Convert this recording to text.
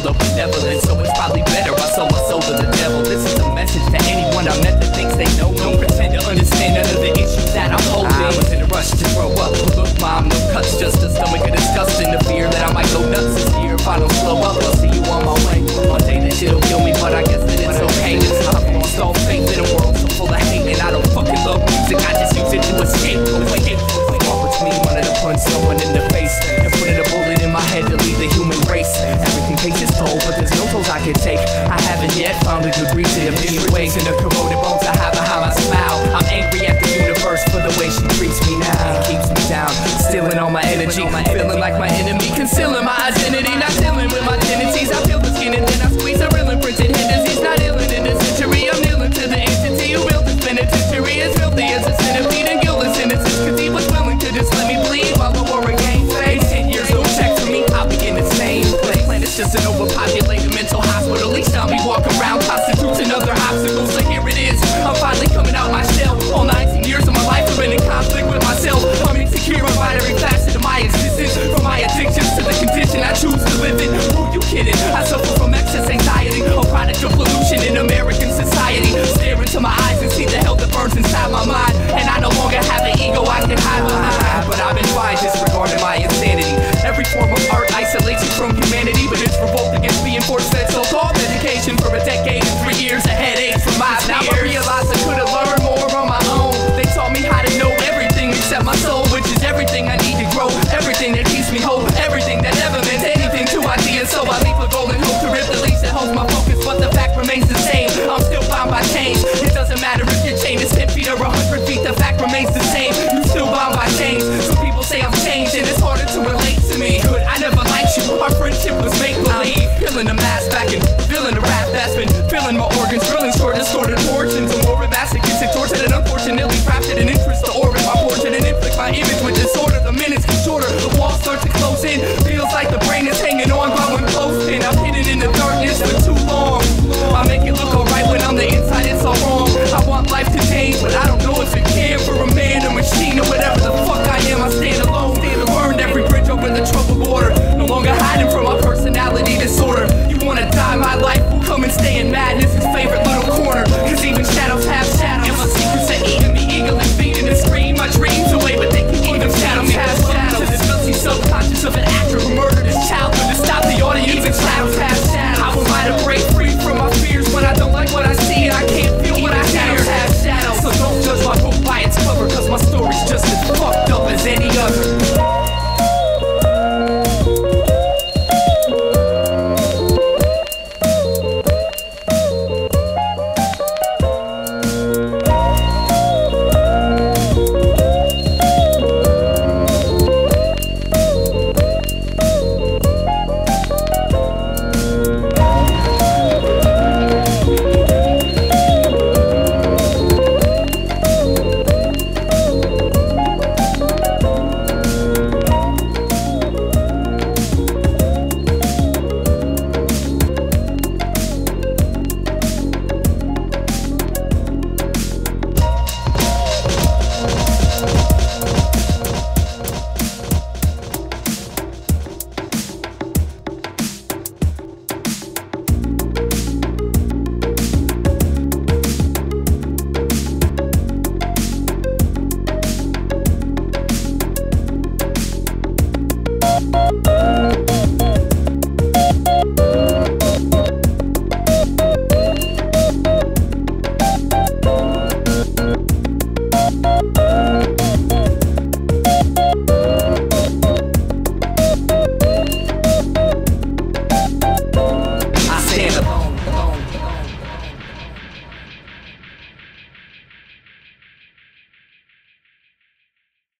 the benevolence, so it's probably better I sell my soul to the devil. This is a message to anyone I met that thinks they know me. Don't pretend to understand none of the issues that I'm holding. I was in a rush to grow up, reach me now It keeps me down. Stealing all my energy, feeling like my enemy, concealing my identity, not dealing with my tendencies. I feel the skin and then I squeeze a rhythm. Disregarding my insanity. Every form of art isolates me from humanity, but it's revolt against being forced that so-called education for a decade. organs, drilling toward distorted fortunes. A morbid masochist, extorted and unfortunately crafted an interest to orbit my portrait and inflict my image with disorder. The minutes get shorter, the walls start to close in. Feels like the brain is hanging on while I'm posting. I'm hidden in the darkness with